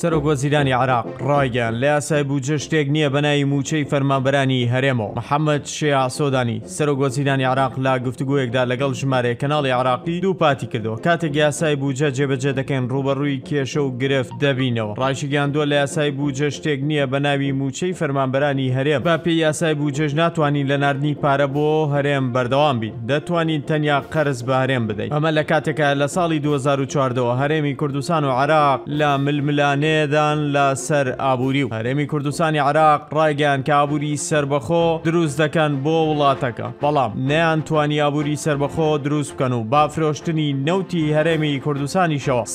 سەرۆک وەزیرانی عێراق ڕایگەیان لە یاسای بودجە شتێک نییە بە ناوی مووچەی فەرمانبەرانی هەرێمەوە محەممەد شێع سۆدانی سەرۆک وەزیرانی عێراق لە گفتوگۆیەکدا لەگەڵ ژمارەیە کەناڵی عێراقی دووپاتی کردەوە کاتێک یاسای بودجە جێبەجێ دەکەین ڕووبەڕووی کێشە و گرفت دەبینەوە ڕاشیگەیاندووە لە یاسای بودجە شتێک نییە بە ناوی مووچەی فەرمانبەرانی هەرێم بە پێی یاسای بودجەش ناتوانین لە ناردنی پارە بۆ هەرێم بەردەوام بین. دەتوانیت تەنیا قەرز بە هەرێم بدەیت، ئەمە لە کاتێکایە لە ساڵی دوو هەزار و چواردە وە هەرێمی کوردستان و عێراق لە ململانێدان لە سەر ئابووری و هەرێمی کوردستانی عێراق ڕایگەیاند کە ئابووری سەربەخۆ دروست دەکەن بۆ وڵاتەکە بەڵام نەیانتوانی ئابووری سەربەخۆ دروست بکەن و بە فرۆشتنی نەوتی هەرێمی کوردستانیشەوە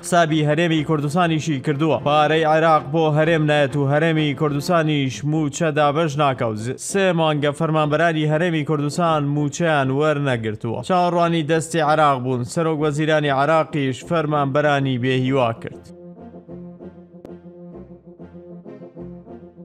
حسابی هەرێمی کوردستانیشی کردووە پارەی عێراق بۆ هەرێم نایەت و هەرێمی کوردستانیش مووچە دابەش ناکا و سێ مانگە فەرمانبەرانی هەرێمی کوردستان مووچەیان وەرنەگرتووە چاوەڕوانی دەستی عێراق بوون سەرۆک وەزیرانی عێراقیش فەرمانبەرانی بێهیوا کرد.